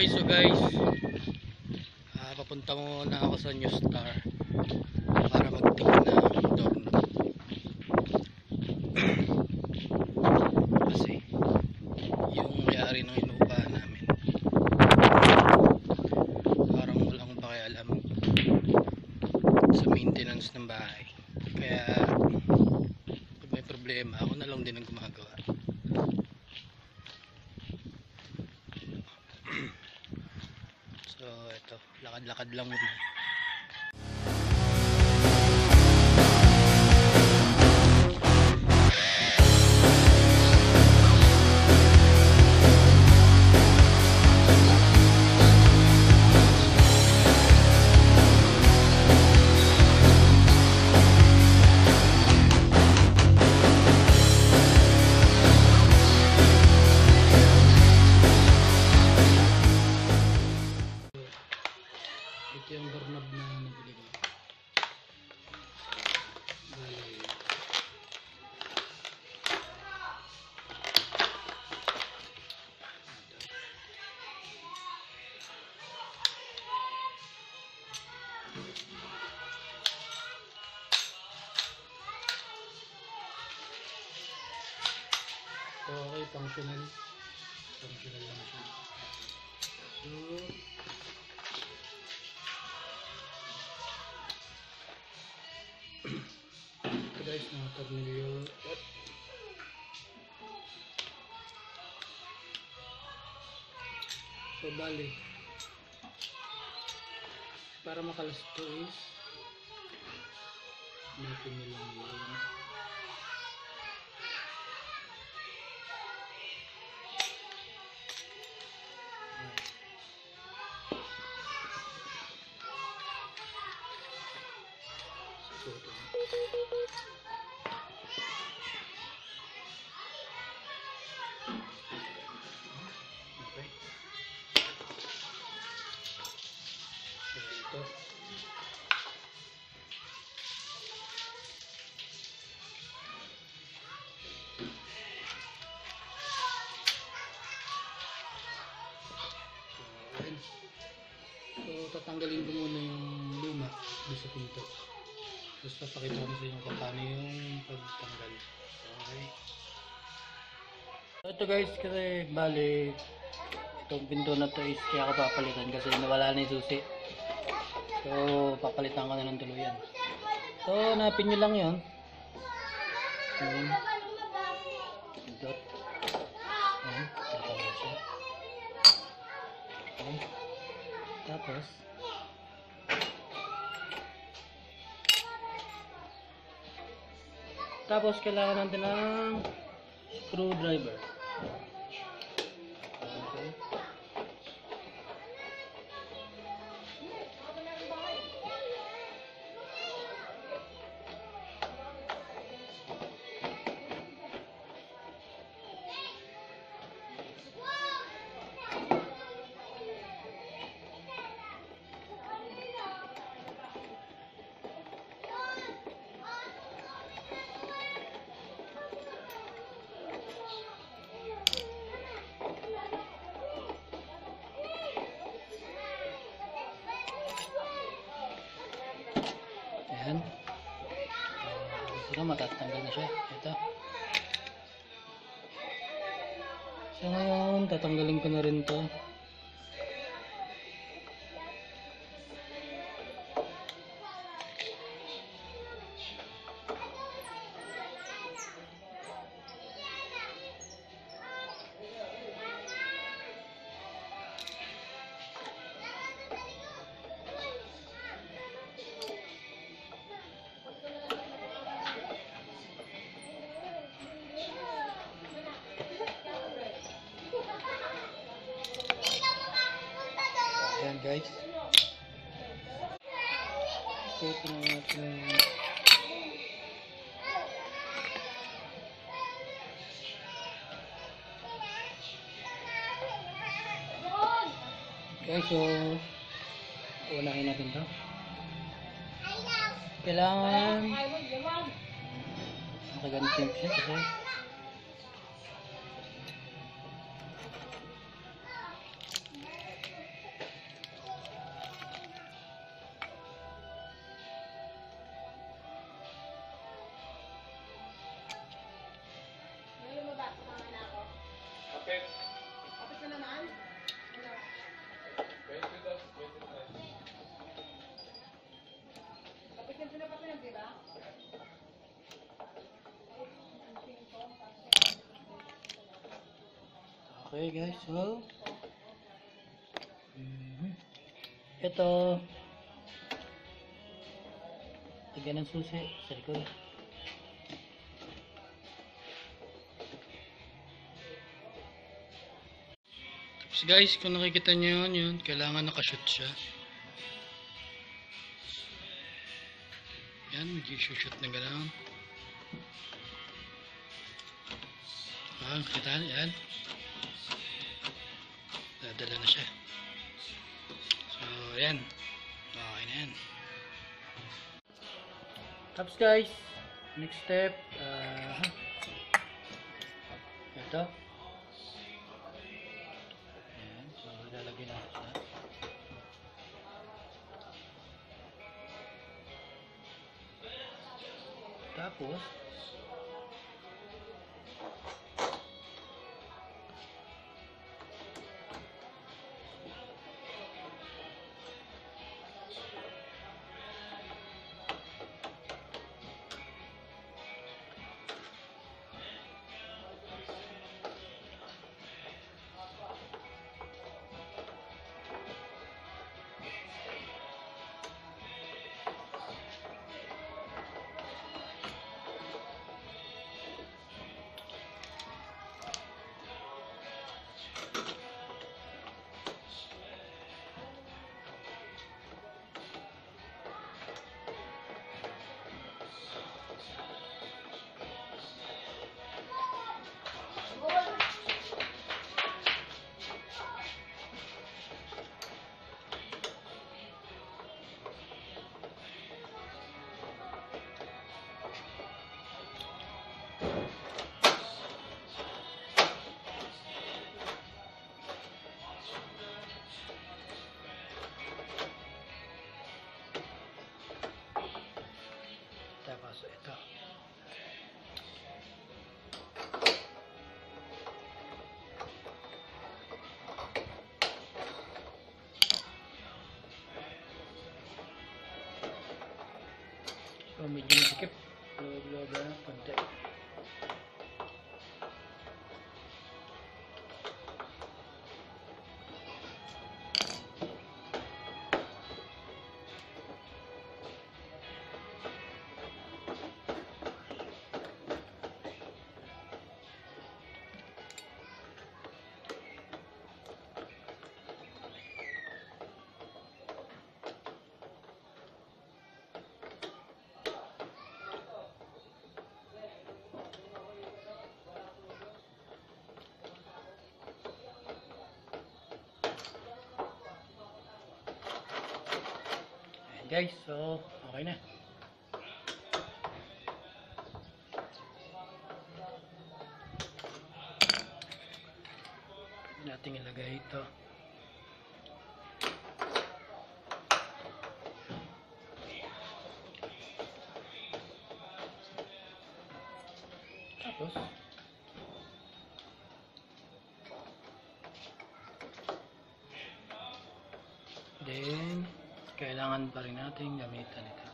Okay, so guys, ah, papunta muna ako sa New Star para magtingin ng doorknob. Kasi, yung may-ari ng inuupahan namin, parang walang pakialam sa maintenance ng bahay. Kaya, may problema, ako na lang din ang gumagawa. So, ito, lakad-lakad lang muna. Functional. Functional lang siya. So, ito guys, mga tornilyo. What? So, bali. Para makalas ito is natin nilang yun. So, ito. Okay. So, ito. So, ayan. So, tatanggalin ko muna yung luma doon sa pinto. Tapos papakita ko sa inyo kung paano yung pagtanggal. Okay. Ito guys, kasi bali itong pinto na to is kaya ako papalitan kasi nawala na yung susi. So, papalitan ko na ng tuluyan. So, napin nyo lang yun. Yun. Dot. Ayan. Okay. Tapos, Tapos kailangan natin ng screwdriver. Ayan. Ito matatanggal na siya. Ito. So ngayon, tatanggalin ko na rin to. Guys. So na natin. Okay, so unahin natin to. Kailangan makaganti siya kasi Okay guys, so mhm. ito lagyan ng susi sa likod. Tapos guys, kung nakikita nyo yun, yun kailangan nakashoot siya. Yan, mag-shoot na gano'n. Ah, kita yan. Dadala na siya. So, yan. Okay na yan. Tapos guys, next step, ah, ito. So, medyo nasikip. Loob-loob na konti. Ayan guys, so okay na. Pwede natin ilagay ito. Tapos, kailangan pa rin natin gamitan ito.